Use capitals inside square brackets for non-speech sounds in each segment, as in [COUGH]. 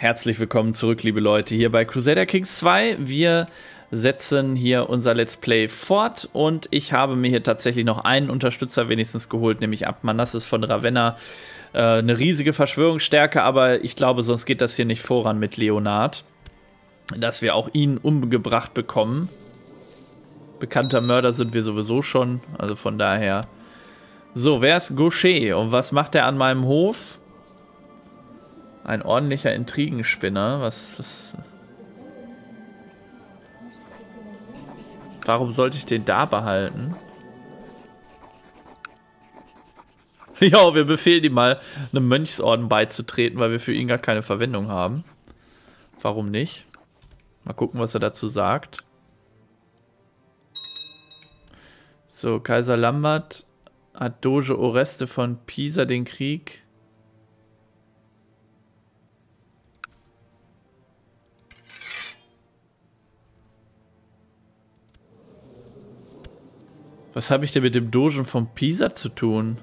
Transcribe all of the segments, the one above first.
Herzlich willkommen zurück, liebe Leute, hier bei Crusader Kings 2. Wir setzen hier unser Let's Play fort und ich habe mir hier tatsächlich noch einen Unterstützer wenigstens geholt, nämlich Abmanassis von Ravenna. Äh, eine riesige Verschwörungsstärke, aber ich glaube, sonst geht das hier nicht voran mit Leonard. Dass wir auch ihn umgebracht bekommen. Bekannter Mörder sind wir sowieso schon, also von daher. So, wer ist Gaucher und was macht er an meinem Hof? Ein ordentlicher Intrigenspinner. Was, was. Warum sollte ich den da behalten? [LAUGHS] ja, wir befehlen ihm mal, einem Mönchsorden beizutreten, weil wir für ihn gar keine Verwendung haben. Warum nicht? Mal gucken, was er dazu sagt. So, Kaiser Lambert hat Doge Oreste von Pisa den Krieg Was habe ich denn mit dem Dogen von Pisa zu tun?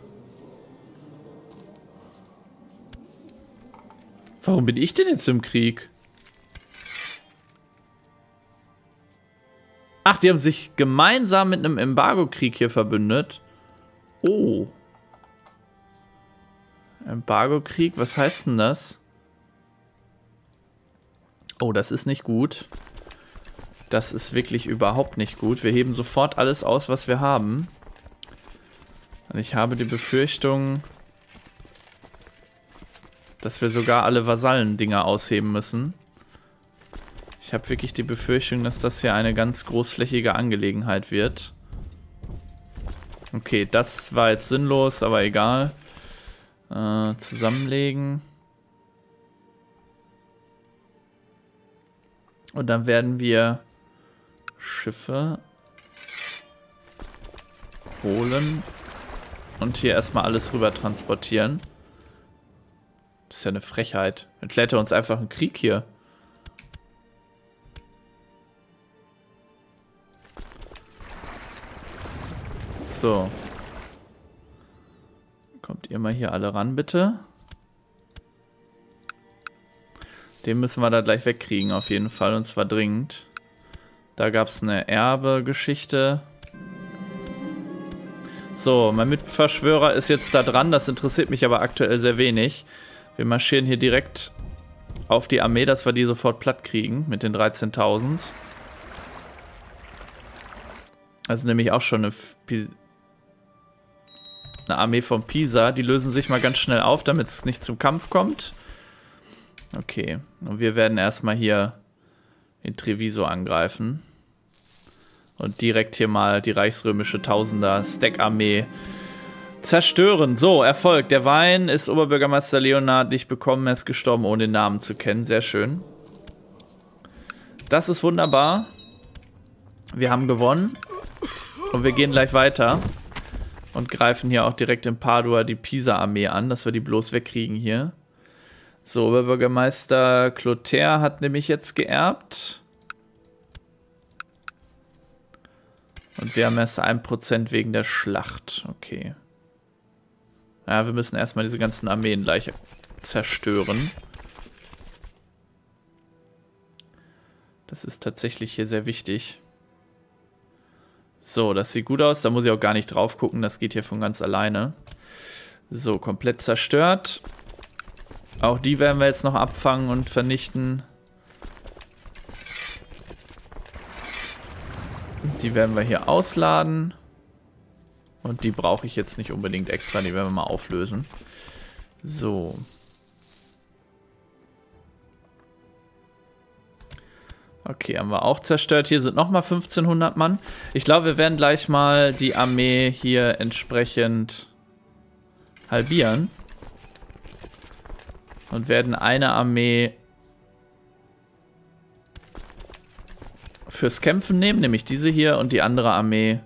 Warum bin ich denn jetzt im Krieg? Ach, die haben sich gemeinsam mit einem Embargo-Krieg hier verbündet. Oh. Embargo-Krieg, was heißt denn das? Oh, das ist nicht gut. Das ist wirklich überhaupt nicht gut. Wir heben sofort alles aus, was wir haben. Und ich habe die Befürchtung, dass wir sogar alle Vasallen-Dinger ausheben müssen. Ich habe wirklich die Befürchtung, dass das hier eine ganz großflächige Angelegenheit wird. Okay, das war jetzt sinnlos, aber egal. Äh, zusammenlegen. Und dann werden wir Schiffe holen und hier erstmal alles rüber transportieren. Das ist ja eine Frechheit. Erklärt er uns einfach einen Krieg hier. So. Kommt ihr mal hier alle ran, bitte. Den müssen wir da gleich wegkriegen, auf jeden Fall, und zwar dringend. Da gab es eine Erbe-Geschichte. So, mein Mitverschwörer ist jetzt da dran. Das interessiert mich aber aktuell sehr wenig. Wir marschieren hier direkt auf die Armee, dass wir die sofort platt kriegen mit den 13.000. Das ist nämlich auch schon eine, eine Armee von Pisa. Die lösen sich mal ganz schnell auf, damit es nicht zum Kampf kommt. Okay, und wir werden erstmal hier in Treviso angreifen. Und direkt hier mal die reichsrömische Tausender-Stack-Armee zerstören. So, Erfolg. Der Wein ist Oberbürgermeister Leonard nicht bekommen. Er ist gestorben, ohne den Namen zu kennen. Sehr schön. Das ist wunderbar. Wir haben gewonnen. Und wir gehen gleich weiter. Und greifen hier auch direkt in Padua die Pisa-Armee an, dass wir die bloß wegkriegen hier. So, Oberbürgermeister Clotaire hat nämlich jetzt geerbt. Und wir haben erst 1% wegen der Schlacht. Okay. Ja, wir müssen erstmal diese ganzen Armeen gleich zerstören. Das ist tatsächlich hier sehr wichtig. So, das sieht gut aus. Da muss ich auch gar nicht drauf gucken. Das geht hier von ganz alleine. So, komplett zerstört. Auch die werden wir jetzt noch abfangen und vernichten. Die werden wir hier ausladen. Und die brauche ich jetzt nicht unbedingt extra. Die werden wir mal auflösen. So. Okay, haben wir auch zerstört. Hier sind nochmal 1500 Mann. Ich glaube, wir werden gleich mal die Armee hier entsprechend halbieren und werden eine Armee fürs Kämpfen nehmen, nämlich diese hier und die andere Armee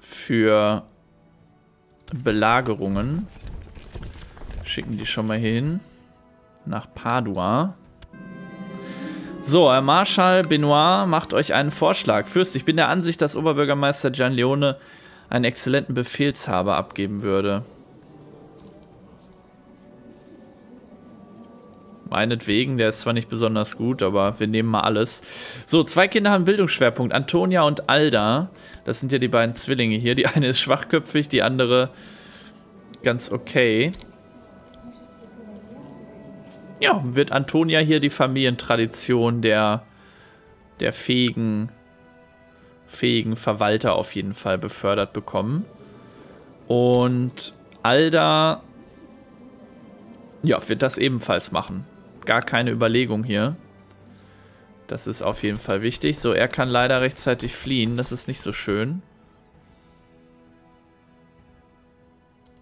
für Belagerungen. Schicken die schon mal hier hin. Nach Padua. So, Herr Marschall Benoit macht euch einen Vorschlag. Fürst, ich bin der Ansicht, dass Oberbürgermeister Gian Leone einen exzellenten Befehlshaber abgeben würde. Meinetwegen, der ist zwar nicht besonders gut, aber wir nehmen mal alles. So, zwei Kinder haben Bildungsschwerpunkt. Antonia und Alda. Das sind ja die beiden Zwillinge hier. Die eine ist schwachköpfig, die andere ganz okay. Ja, wird Antonia hier die Familientradition der, der fähigen, fähigen Verwalter auf jeden Fall befördert bekommen. Und Alda ja, wird das ebenfalls machen. Gar keine Überlegung hier. Das ist auf jeden Fall wichtig. So, er kann leider rechtzeitig fliehen. Das ist nicht so schön.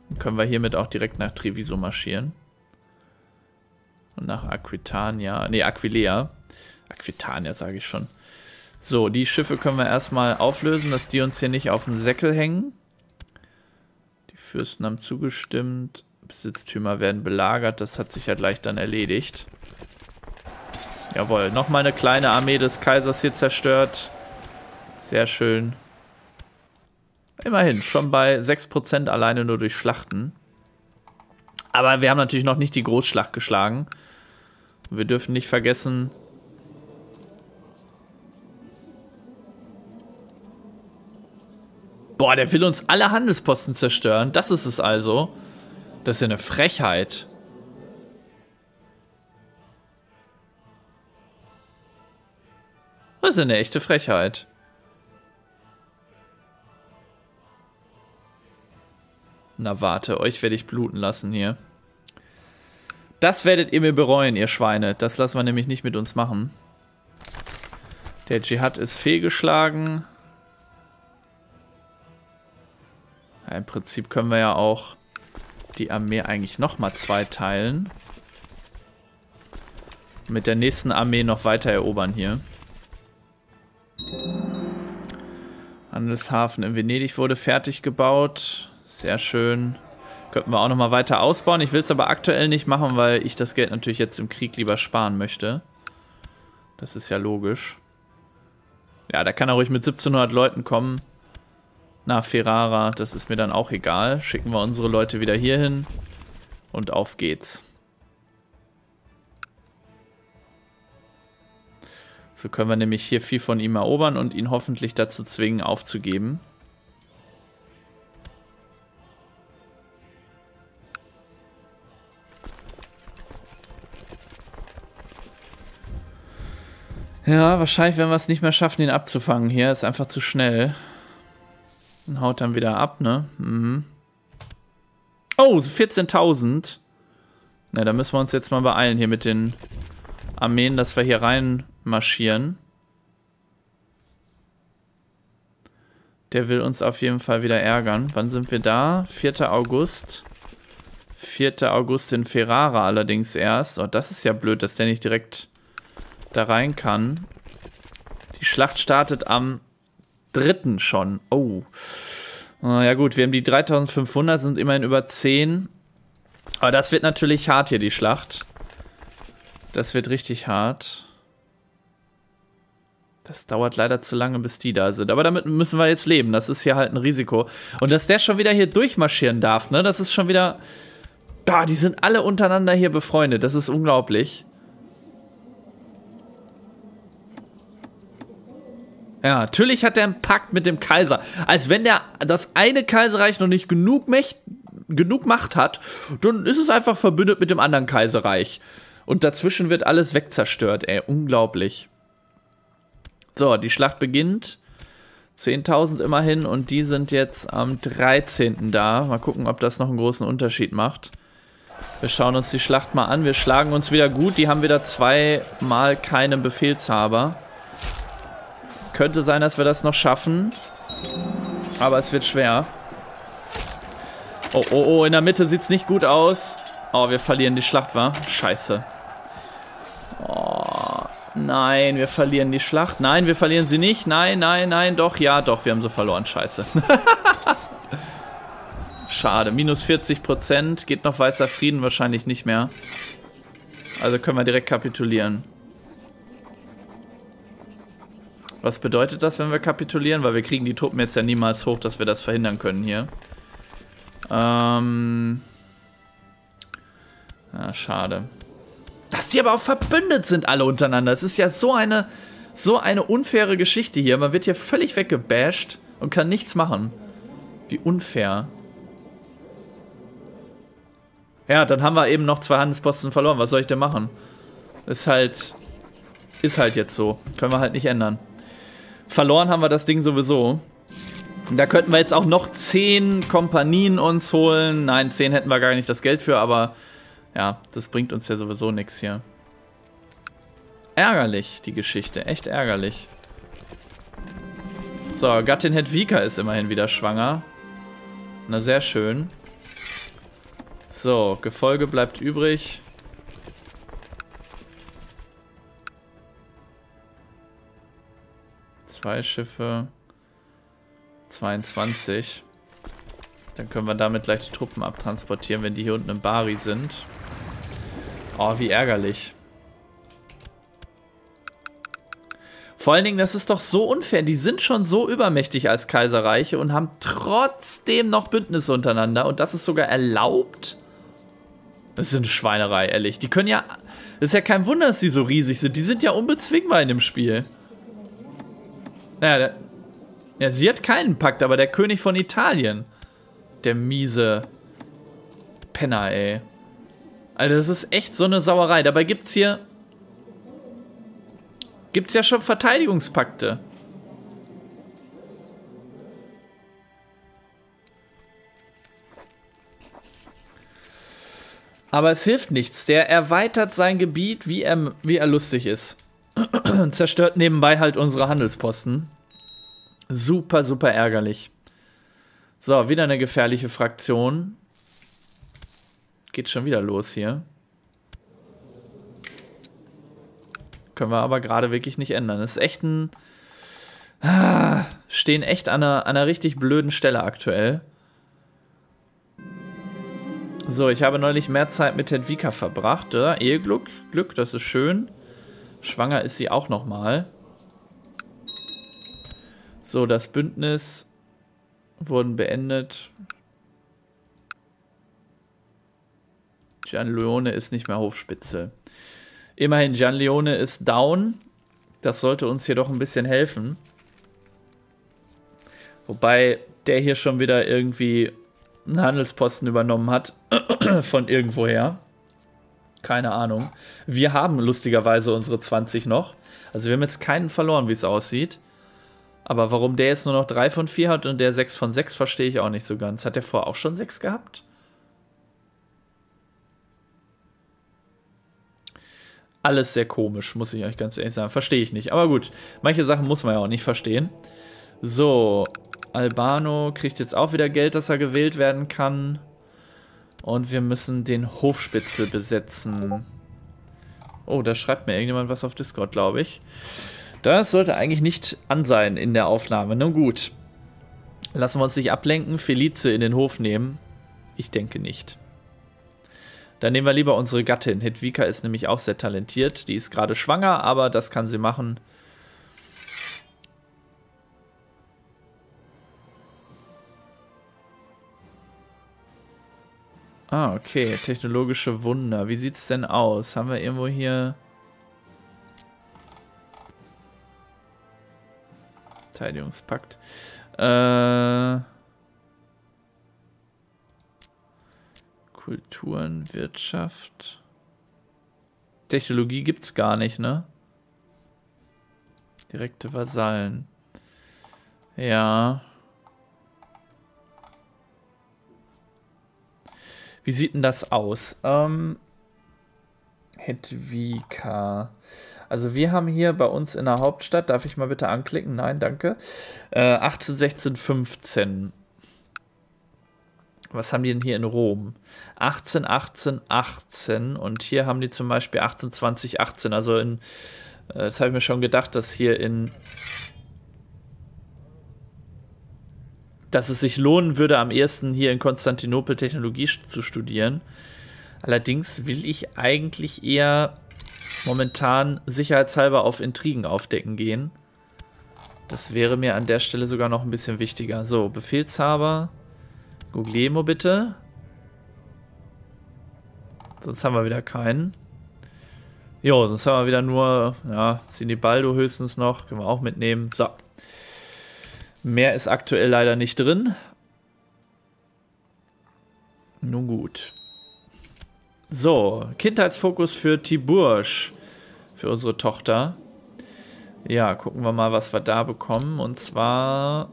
Dann können wir hiermit auch direkt nach Treviso marschieren. Und nach Aquitania. Ne, Aquilea. Aquitania sage ich schon. So, die Schiffe können wir erstmal auflösen, dass die uns hier nicht auf dem Säckel hängen. Die Fürsten haben zugestimmt. Besitztümer werden belagert. Das hat sich ja gleich dann erledigt. Jawohl, nochmal eine kleine Armee des Kaisers hier zerstört. Sehr schön. Immerhin, schon bei 6% alleine nur durch Schlachten. Aber wir haben natürlich noch nicht die Großschlacht geschlagen. Wir dürfen nicht vergessen... Boah, der will uns alle Handelsposten zerstören. Das ist es also. Das ist ja eine Frechheit. Das ist eine echte Frechheit. Na warte, euch werde ich bluten lassen hier. Das werdet ihr mir bereuen, ihr Schweine. Das lassen wir nämlich nicht mit uns machen. Der Dschihad ist fehlgeschlagen. Ja, Im Prinzip können wir ja auch die Armee eigentlich nochmal zweiteilen. Mit der nächsten Armee noch weiter erobern hier. Handelshafen in Venedig wurde fertig gebaut. Sehr schön. Könnten wir auch nochmal weiter ausbauen. Ich will es aber aktuell nicht machen, weil ich das Geld natürlich jetzt im Krieg lieber sparen möchte. Das ist ja logisch. Ja, da kann er ruhig mit 1700 Leuten kommen nach Ferrara. Das ist mir dann auch egal. Schicken wir unsere Leute wieder hier hin und auf geht's. So können wir nämlich hier viel von ihm erobern und ihn hoffentlich dazu zwingen, aufzugeben. Ja, wahrscheinlich werden wir es nicht mehr schaffen, ihn abzufangen hier. Ist einfach zu schnell. Und haut dann wieder ab, ne? Mhm. Oh, 14.000. Na, da müssen wir uns jetzt mal beeilen hier mit den Armeen, dass wir hier rein marschieren. Der will uns auf jeden Fall wieder ärgern. Wann sind wir da? 4. August. 4. August in Ferrara allerdings erst. Oh, das ist ja blöd, dass der nicht direkt da rein kann. Die Schlacht startet am dritten schon. Oh. Ja gut, wir haben die 3500, sind immerhin über 10. Aber das wird natürlich hart hier, die Schlacht. Das wird richtig hart. Das dauert leider zu lange, bis die da sind. Aber damit müssen wir jetzt leben. Das ist hier halt ein Risiko. Und dass der schon wieder hier durchmarschieren darf, ne? Das ist schon wieder... Ah, die sind alle untereinander hier befreundet. Das ist unglaublich. Ja, natürlich hat er einen Pakt mit dem Kaiser. Als wenn der das eine Kaiserreich noch nicht genug, Mächt, genug Macht hat, dann ist es einfach verbündet mit dem anderen Kaiserreich. Und dazwischen wird alles wegzerstört, ey. Unglaublich. So, die Schlacht beginnt. 10.000 immerhin und die sind jetzt am 13. da. Mal gucken, ob das noch einen großen Unterschied macht. Wir schauen uns die Schlacht mal an. Wir schlagen uns wieder gut. Die haben wieder zweimal keinen Befehlshaber. Könnte sein, dass wir das noch schaffen. Aber es wird schwer. Oh, oh, oh, in der Mitte sieht es nicht gut aus. Oh, wir verlieren die Schlacht, wa? Scheiße. Oh, nein, wir verlieren die Schlacht. Nein, wir verlieren sie nicht. Nein, nein, nein, doch. Ja, doch, wir haben sie verloren. Scheiße. [LAUGHS] Schade. Minus 40 Prozent. Geht noch weißer Frieden wahrscheinlich nicht mehr. Also können wir direkt kapitulieren. Was bedeutet das, wenn wir kapitulieren? Weil wir kriegen die Truppen jetzt ja niemals hoch, dass wir das verhindern können hier. Ähm... Ja, schade. Das dass die aber auch verbündet sind alle untereinander. Es ist ja so eine, so eine unfaire Geschichte hier. Man wird hier völlig weggebasht und kann nichts machen. Wie unfair. Ja, dann haben wir eben noch zwei Handelsposten verloren. Was soll ich denn machen? Ist halt, ist halt jetzt so. Können wir halt nicht ändern. Verloren haben wir das Ding sowieso. Da könnten wir jetzt auch noch 10 Kompanien uns holen. Nein, 10 hätten wir gar nicht das Geld für, aber ja, das bringt uns ja sowieso nichts hier. Ärgerlich, die Geschichte. Echt ärgerlich. So, Gattin Hedwika ist immerhin wieder schwanger. Na, sehr schön. So, Gefolge bleibt übrig. Zwei Schiffe. 22. Dann können wir damit gleich die Truppen abtransportieren, wenn die hier unten im Bari sind. Oh, wie ärgerlich. Vor allen Dingen, das ist doch so unfair. Die sind schon so übermächtig als Kaiserreiche und haben trotzdem noch Bündnisse untereinander. Und das ist sogar erlaubt? Das ist eine Schweinerei, ehrlich. Die können ja... Das ist ja kein Wunder, dass sie so riesig sind. Die sind ja unbezwingbar in dem Spiel. Naja, ja, sie hat keinen Pakt, aber der König von Italien. Der miese Penner, ey. Alter, das ist echt so eine Sauerei. Dabei gibt's hier... Gibt's ja schon Verteidigungspakte. Aber es hilft nichts. Der erweitert sein Gebiet, wie er, wie er lustig ist. [CLEARS THROAT] Zerstört nebenbei halt unsere Handelsposten. Super, super ärgerlich. So, wieder eine gefährliche Fraktion. Geht schon wieder los hier. Können wir aber gerade wirklich nicht ändern. Das ist echt ein... Ah, stehen echt an einer, an einer richtig blöden Stelle aktuell. So, ich habe neulich mehr Zeit mit Hedwika verbracht. Ja, Eheglück, Glück, das ist schön. Schwanger ist sie auch nochmal. So, das Bündnis wurden beendet. Gianleone ist nicht mehr Hofspitze. Immerhin, Gianleone ist down. Das sollte uns hier doch ein bisschen helfen. Wobei der hier schon wieder irgendwie einen Handelsposten übernommen hat. [CLEARS THROAT] von irgendwoher. Keine Ahnung. Wir haben lustigerweise unsere 20 noch. Also wir haben jetzt keinen verloren, wie es aussieht. Aber warum der jetzt nur noch 3 von 4 hat und der 6 von 6, verstehe ich auch nicht so ganz. Hat der vorher auch schon 6 gehabt? Alles sehr komisch, muss ich euch ganz ehrlich sagen. Verstehe ich nicht. Aber gut, manche Sachen muss man ja auch nicht verstehen. So, Albano kriegt jetzt auch wieder Geld, dass er gewählt werden kann. Und wir müssen den Hofspitzel besetzen. Oh, da schreibt mir irgendjemand was auf Discord, glaube ich. Das sollte eigentlich nicht an sein in der Aufnahme. Nun gut. Lassen wir uns nicht ablenken. Felice in den Hof nehmen. Ich denke nicht. Dann nehmen wir lieber unsere Gattin. Hedwika ist nämlich auch sehr talentiert. Die ist gerade schwanger, aber das kann sie machen. Ah, okay. Technologische Wunder. Wie sieht's denn aus? Haben wir irgendwo hier... Verteidigungspakt. Äh... Kulturen, Wirtschaft. Technologie gibt's gar nicht, ne? Direkte Vasallen. Ja. Wie sieht denn das aus? Ähm, Hedwika. Also wir haben hier bei uns in der Hauptstadt, darf ich mal bitte anklicken? Nein, danke. Äh, 18, 16, 15. Was haben die denn hier in Rom? 18, 18, 18. Und hier haben die zum Beispiel 18, 20, 18. Also in, äh, das habe ich mir schon gedacht, dass hier in dass es sich lohnen würde, am ehesten hier in Konstantinopel Technologie zu studieren. Allerdings will ich eigentlich eher momentan sicherheitshalber auf Intrigen aufdecken gehen. Das wäre mir an der Stelle sogar noch ein bisschen wichtiger. So, Befehlshaber. Guglielmo bitte. Sonst haben wir wieder keinen. Jo, sonst haben wir wieder nur, ja, Sinibaldo höchstens noch, können wir auch mitnehmen. So. Mehr ist aktuell leider nicht drin. Nun gut. So, Kindheitsfokus für Tibursch, für unsere Tochter. Ja, gucken wir mal, was wir da bekommen. Und zwar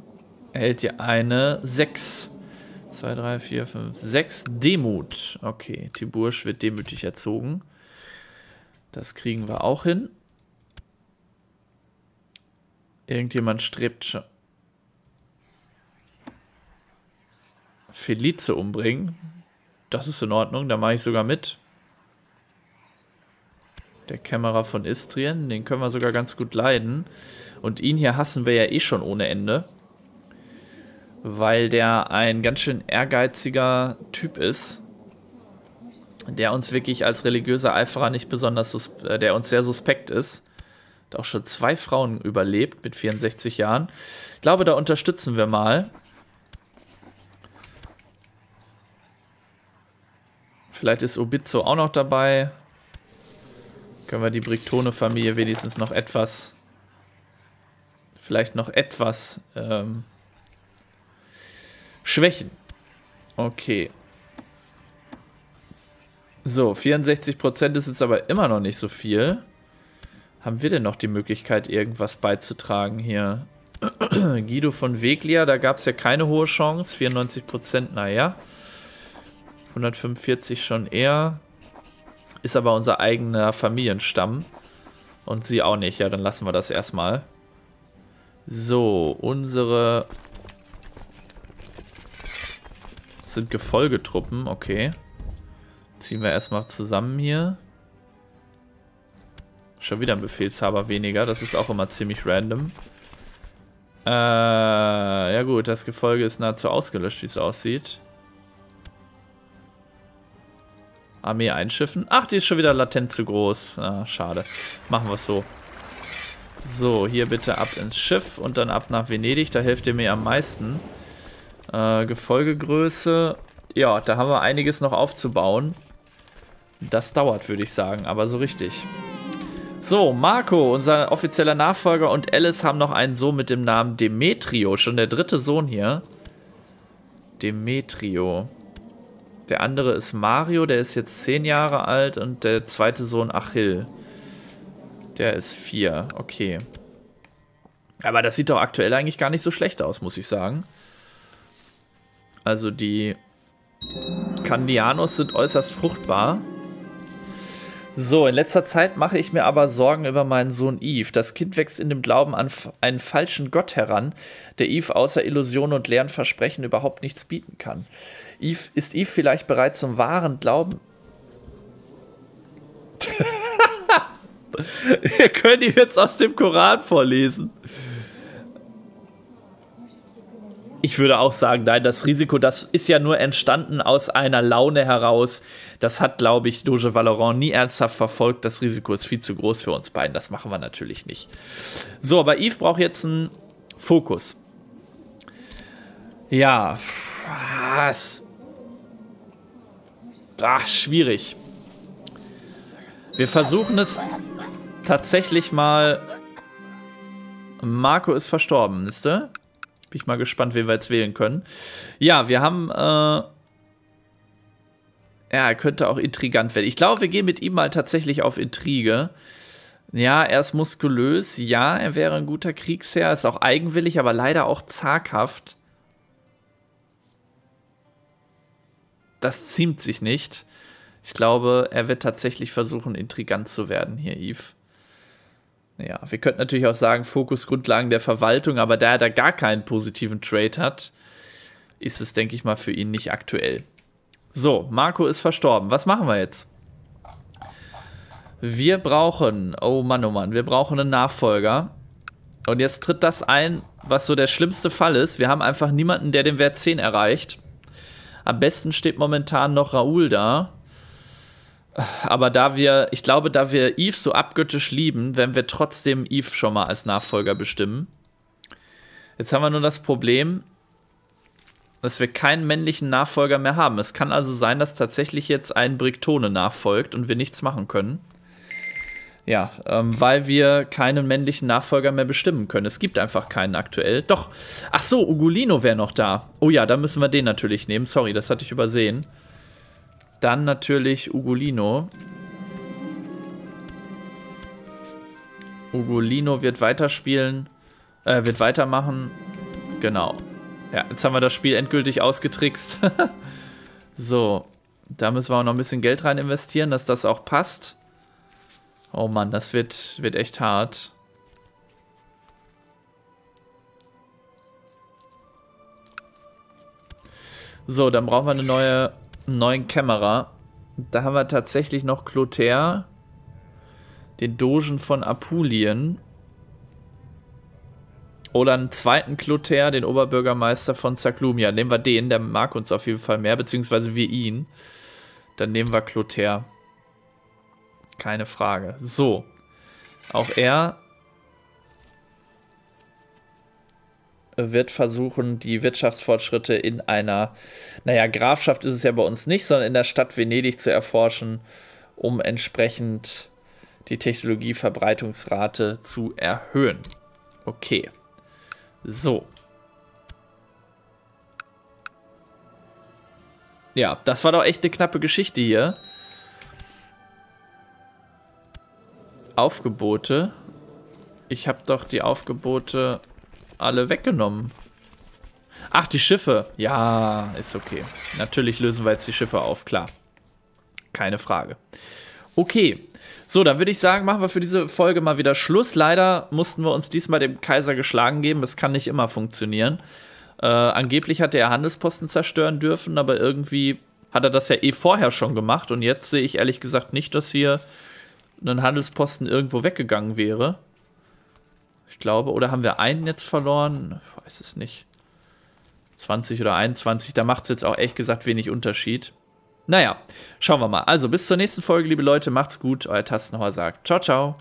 erhält ihr eine 6. 2, 3, 4, 5, 6. Demut. Okay, Tibursch wird demütig erzogen. Das kriegen wir auch hin. Irgendjemand strebt schon. Felice umbringen. Das ist in Ordnung, da mache ich sogar mit. Der Kämmerer von Istrien, den können wir sogar ganz gut leiden. Und ihn hier hassen wir ja eh schon ohne Ende. Weil der ein ganz schön ehrgeiziger Typ ist der uns wirklich als religiöser Eiferer nicht besonders, äh, der uns sehr suspekt ist. Hat auch schon zwei Frauen überlebt mit 64 Jahren. Ich glaube, da unterstützen wir mal. Vielleicht ist Obizzo auch noch dabei. Können wir die Briktone-Familie wenigstens noch etwas, vielleicht noch etwas ähm, schwächen. Okay. So, 64% ist jetzt aber immer noch nicht so viel. Haben wir denn noch die Möglichkeit, irgendwas beizutragen hier? [CLEARS THROAT] Guido von Weglia, da gab es ja keine hohe Chance. 94%, naja. 145 schon eher. Ist aber unser eigener Familienstamm. Und sie auch nicht. Ja, dann lassen wir das erstmal. So, unsere... Das sind Gefolgetruppen, okay. Ziehen wir erstmal zusammen hier. Schon wieder ein Befehlshaber weniger. Das ist auch immer ziemlich random. Äh, ja gut, das Gefolge ist nahezu ausgelöscht, wie es aussieht. Armee einschiffen. Ach, die ist schon wieder latent zu groß. Ah, schade. Machen wir es so. So, hier bitte ab ins Schiff und dann ab nach Venedig. Da helft ihr mir am meisten. Äh, Gefolgegröße. Ja, da haben wir einiges noch aufzubauen. Das dauert, würde ich sagen, aber so richtig. So, Marco, unser offizieller Nachfolger und Alice haben noch einen Sohn mit dem Namen Demetrio. Schon der dritte Sohn hier. Demetrio. Der andere ist Mario, der ist jetzt zehn Jahre alt. Und der zweite Sohn Achill. Der ist vier. Okay. Aber das sieht doch aktuell eigentlich gar nicht so schlecht aus, muss ich sagen. Also die Candianos sind äußerst fruchtbar. So, in letzter Zeit mache ich mir aber Sorgen über meinen Sohn Eve. Das Kind wächst in dem Glauben an einen falschen Gott heran, der Eve außer Illusionen und leeren Versprechen überhaupt nichts bieten kann. Eve, ist Eve vielleicht bereit zum wahren Glauben? [LAUGHS] Wir können ihm jetzt aus dem Koran vorlesen. Ich würde auch sagen, nein, das Risiko, das ist ja nur entstanden aus einer Laune heraus. Das hat, glaube ich, Doge Valorant nie ernsthaft verfolgt. Das Risiko ist viel zu groß für uns beiden. Das machen wir natürlich nicht. So, aber Eve braucht jetzt einen Fokus. Ja, was? Ach, schwierig. Wir versuchen es tatsächlich mal. Marco ist verstorben, ist er? Bin ich mal gespannt, wen wir jetzt wählen können. Ja, wir haben. Äh ja, er könnte auch intrigant werden. Ich glaube, wir gehen mit ihm mal tatsächlich auf Intrige. Ja, er ist muskulös. Ja, er wäre ein guter Kriegsherr. Ist auch eigenwillig, aber leider auch zaghaft. Das ziemt sich nicht. Ich glaube, er wird tatsächlich versuchen, intrigant zu werden hier, Yves. Ja, wir könnten natürlich auch sagen, Fokusgrundlagen der Verwaltung, aber da er da gar keinen positiven Trade hat, ist es, denke ich mal, für ihn nicht aktuell. So, Marco ist verstorben. Was machen wir jetzt? Wir brauchen, oh Mann, oh Mann, wir brauchen einen Nachfolger. Und jetzt tritt das ein, was so der schlimmste Fall ist. Wir haben einfach niemanden, der den Wert 10 erreicht. Am besten steht momentan noch Raoul da. Aber da wir, ich glaube, da wir Eve so abgöttisch lieben, werden wir trotzdem Eve schon mal als Nachfolger bestimmen. Jetzt haben wir nur das Problem, dass wir keinen männlichen Nachfolger mehr haben. Es kann also sein, dass tatsächlich jetzt ein Briktone nachfolgt und wir nichts machen können. Ja, ähm, weil wir keinen männlichen Nachfolger mehr bestimmen können. Es gibt einfach keinen aktuell. Doch. Ach so, Ugolino wäre noch da. Oh ja, da müssen wir den natürlich nehmen. Sorry, das hatte ich übersehen. Dann natürlich Ugolino. Ugolino wird weiterspielen. Äh, wird weitermachen. Genau. Ja, jetzt haben wir das Spiel endgültig ausgetrickst. [LAUGHS] so. Da müssen wir auch noch ein bisschen Geld rein investieren, dass das auch passt. Oh Mann, das wird, wird echt hart. So, dann brauchen wir eine neue neuen Kamera. Da haben wir tatsächlich noch Clotaire, den Dogen von Apulien. Oder einen zweiten Clotaire, den Oberbürgermeister von Zaklumia. Nehmen wir den, der mag uns auf jeden Fall mehr, beziehungsweise wir ihn. Dann nehmen wir Clotaire. Keine Frage. So. Auch er wird versuchen, die Wirtschaftsfortschritte in einer, naja, Grafschaft ist es ja bei uns nicht, sondern in der Stadt Venedig zu erforschen, um entsprechend die Technologieverbreitungsrate zu erhöhen. Okay. So. Ja, das war doch echt eine knappe Geschichte hier. Aufgebote. Ich habe doch die Aufgebote alle weggenommen. Ach, die Schiffe. Ja, ist okay. Natürlich lösen wir jetzt die Schiffe auf, klar. Keine Frage. Okay. So, dann würde ich sagen, machen wir für diese Folge mal wieder Schluss. Leider mussten wir uns diesmal dem Kaiser geschlagen geben. Das kann nicht immer funktionieren. Äh, angeblich hatte er Handelsposten zerstören dürfen, aber irgendwie hat er das ja eh vorher schon gemacht. Und jetzt sehe ich ehrlich gesagt nicht, dass hier ein Handelsposten irgendwo weggegangen wäre. Ich glaube, oder haben wir einen jetzt verloren? Ich weiß es nicht. 20 oder 21, da macht es jetzt auch echt gesagt wenig Unterschied. Naja, schauen wir mal. Also bis zur nächsten Folge, liebe Leute. Macht's gut. Euer Tastenhauer sagt. Ciao, ciao.